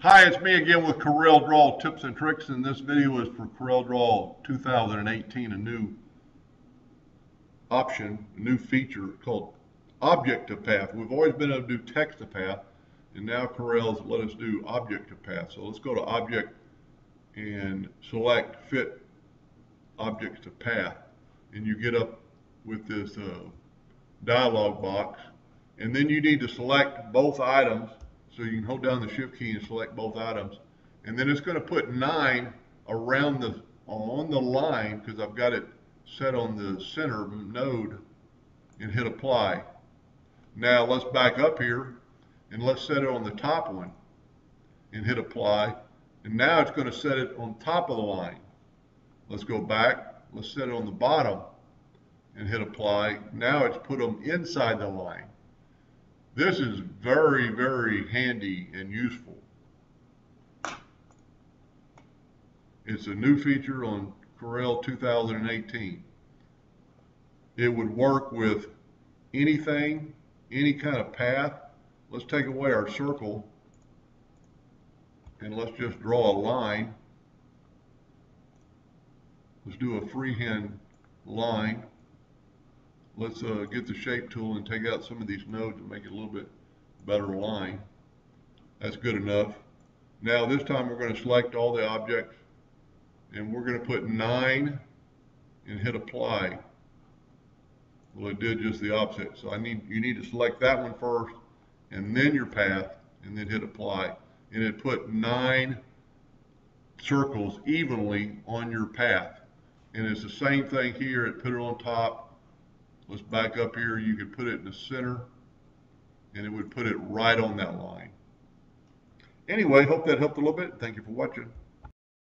Hi, it's me again with Corel Draw tips and tricks, and this video is for Corel Draw 2018, a new option, a new feature called Object to Path. We've always been able to do text to path, and now Corel's let us do Object to Path. So let's go to Object and select Fit Objects to Path, and you get up with this uh, dialog box, and then you need to select both items so you can hold down the shift key and select both items. And then it's going to put nine around the, on the line, because I've got it set on the center node, and hit apply. Now let's back up here, and let's set it on the top one, and hit apply. And now it's going to set it on top of the line. Let's go back, let's set it on the bottom, and hit apply. Now it's put them inside the line. This is very, very handy and useful. It's a new feature on Corel 2018. It would work with anything, any kind of path. Let's take away our circle and let's just draw a line. Let's do a freehand line let's uh, get the shape tool and take out some of these nodes and make it a little bit better line. That's good enough. Now this time we're going to select all the objects and we're going to put 9 and hit apply. Well it did just the opposite. So I need you need to select that one first and then your path and then hit apply. And it put 9 circles evenly on your path. And it's the same thing here. It put it on top Let's back up here. You could put it in the center and it would put it right on that line. Anyway, hope that helped a little bit. Thank you for watching.